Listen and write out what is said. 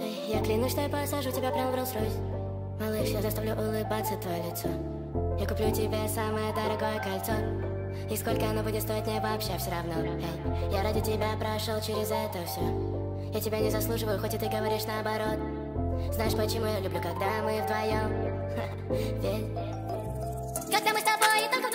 Эй, Я клянусь, что я посажу тебя прямо в Роллс-Ройс. Малыш, я заставлю улыбаться твое лицо. Я куплю тебе самое дорогое кольцо. И сколько оно будет стоить, мне вообще все равно. Эй, Я ради тебя прошел через это все Я тебя не заслуживаю, хоть и ты говоришь наоборот. Знаешь, почему я люблю, когда мы вдвоем Ведь Когда мы с тобой только